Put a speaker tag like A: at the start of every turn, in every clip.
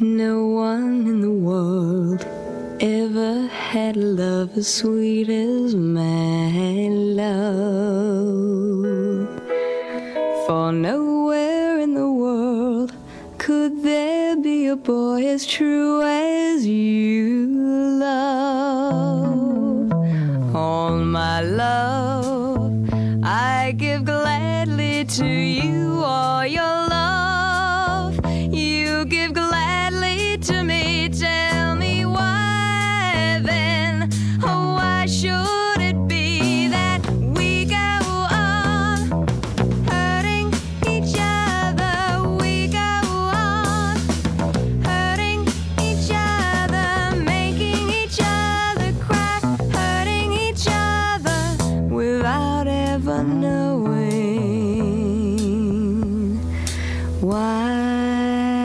A: No one in the world ever had a love as sweet as my love. For nowhere in the world could there be a boy as true as you love. All my love I give gladly to you, all your why.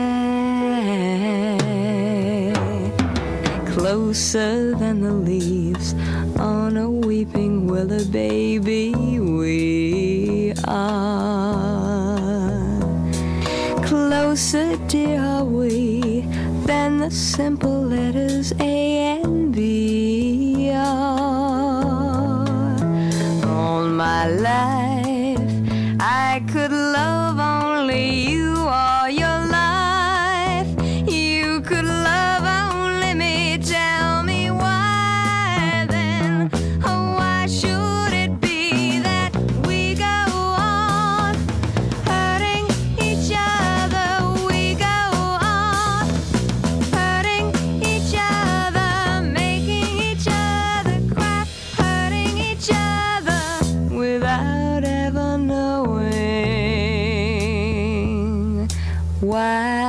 A: Closer than the leaves on a weeping willow, baby, we are. Closer, dear, are we than the simple letters A and B are. All my life, I could love why.